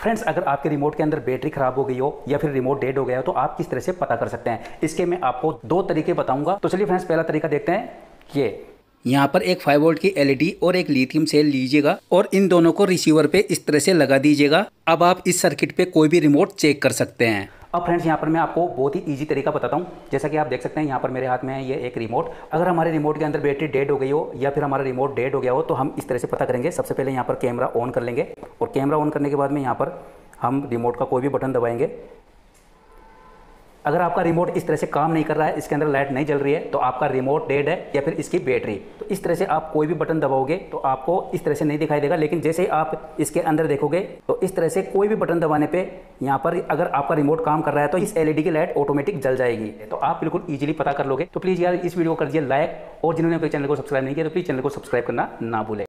Friends अगर आपके remote के अंदर बैटरी खराब हो गई हो या फिर रिमोट डेड हो गया हो तो आप किस तरह से पता कर सकते हैं? इसके मैं आपको दो तरीके बताऊँगा। तो चलिए फ्रेंड्स पहला तरीका देखते हैं। ये, यहाँ पर एक 5 वोल्ट की एलईडी और एक लिथियम सेल लीजिएगा और इन दोनों को रिसीवर पे इस तरह से लगा दीजिएगा। अब आप इस सर्किट पे कोई भी रिमोट चेक कर सकते हैं। अब फ्रेंड्स यहाँ पर मैं आपको बहुत ही ईजी तरीका बताता हूँ। जैसा कि आप देख सकते हैं, यहाँ पर मेरे हाथ में है ये एक रिमोट अगर हमारे रिमोट के अंदर बैटरी डेड हो गई हो या फिर हमारा रिमोट डेड हो गया हो तो हम इस तरह से पता करेंगे। सबसे पहले यहाँ पर कैमरा ऑन कर लेंगे और कैमरा ऑन करने के बाद में यहाँ पर हम रिमोट का कोई भी बटन दबाएँगे। अगर आपका रिमोट इस तरह से काम नहीं कर रहा है, इसके अंदर लाइट नहीं जल रही है तो आपका रिमोट डेड है या फिर इसकी बैटरी तो इस तरह से आप कोई भी बटन दबाओगे तो आपको इस तरह से नहीं दिखाई देगा। लेकिन जैसे ही आप इसके अंदर देखोगे तो इस तरह से कोई भी बटन दबाने पे यहाँ पर अगर आपका रिमोट काम कर रहा है तो इस एलईडी की लाइट ऑटोमेटिक जल जाएगी। तो आप बिल्कुल ईजिली पता कर लोगे। तो प्लीज़ यार, इस वीडियो को कर दिए लाइक और जिन्होंने अपने चैनल को सब्सक्राइब नहीं किया तो प्लीज़ चैनल को सब्सक्राइब करना ना भूलें।